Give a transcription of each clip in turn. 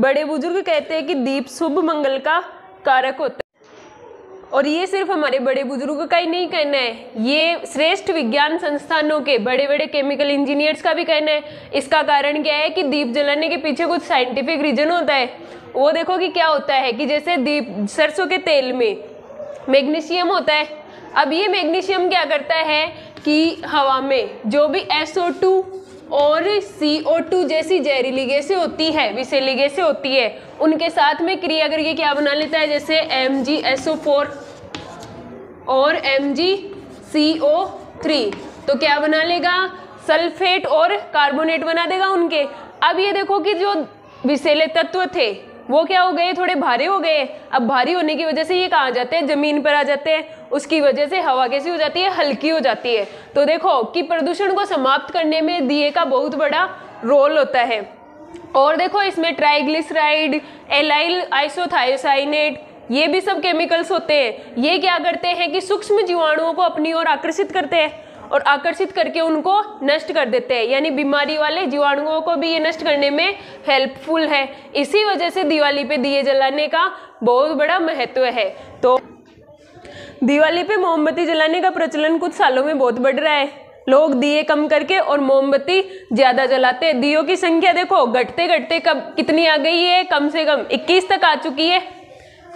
बड़े बुज़ुर्ग कहते हैं कि दीप शुभ मंगल का कारक होता है। और ये सिर्फ़ हमारे बड़े बुज़ुर्गों का ही नहीं कहना है, ये श्रेष्ठ विज्ञान संस्थानों के बड़े बड़े केमिकल इंजीनियर्स का भी कहना है। इसका कारण क्या है कि दीप जलाने के पीछे कुछ साइंटिफिक रीजन होता है। वो देखो कि क्या होता है कि जैसे दीप, सरसों के तेल में मैग्नीशियम होता है। अब ये मैग्नीशियम क्या करता है कि हवा में, जो भी SO2 और CO2 जैसी जहरीली गैसें होती है, विषैली गैसें होती है, उनके साथ में क्रिया करके क्या बना लेता है? जैसे MgSO4 और MgCO3 तो क्या बना लेगा? सल्फेट और कार्बोनेट बना देगा उनके। अब ये देखो कि जो विषैले तत्व थे वो क्या हो गए? थोड़े भारी हो गए। अब भारी होने की वजह से ये कहाँ आ जाते हैं? ज़मीन पर आ जाते हैं। उसकी वजह से हवा कैसी हो जाती है? हल्की हो जाती है। तो देखो कि प्रदूषण को समाप्त करने में दिए का बहुत बड़ा रोल होता है। और देखो इसमें ट्राइग्लिसराइड, एलाइल, आइसोथायोसाइनेट, ये भी सब केमिकल्स होते हैं। ये क्या करते हैं कि सूक्ष्म जीवाणुओं को अपनी ओर आकर्षित करते हैं। और आकर्षित करके उनको नष्ट कर देते हैं। यानी बीमारी वाले जीवाणुओं को भी ये नष्ट करने में हेल्पफुल है। इसी वजह से दिवाली पे दिए जलाने का बहुत बड़ा महत्व है। तो दिवाली पे मोमबत्ती जलाने का प्रचलन कुछ सालों में बहुत बढ़ रहा है। लोग दिए कम करके और मोमबत्ती ज़्यादा जलाते हैं। दियो की संख्या देखो घटते घटते कब कितनी आ गई है? कम से कम 21 तक आ चुकी है।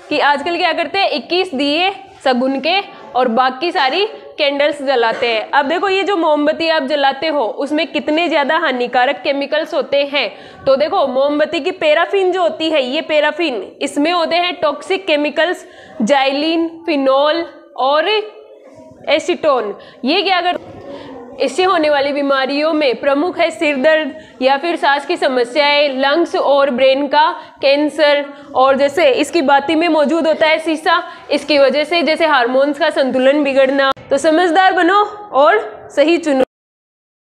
कि आजकल क्या करते हैं? 21 दिए सगुन के और बाकी सारी कैंडल्स जलाते हैं। अब देखो, ये जो मोमबत्ती आप जलाते हो, उसमें कितने ज़्यादा हानिकारक केमिकल्स होते हैं? तो देखो, मोमबत्ती की पेराफिन जो होती है, ये पेराफिन इसमें होते हैं टॉक्सिक केमिकल्स जाइलिन फिनोल और एसीटोन ये क्या कर इससे होने वाली बीमारियों में प्रमुख है सिर दर्द या फिर सांस की समस्याएँ लंग्स और ब्रेन का कैंसर और जैसे इसकी बाती में मौजूद होता है शीशा इसकी वजह से जैसे हार्मोन्स का संतुलन बिगड़ना। तो समझदार बनो और सही चुनो।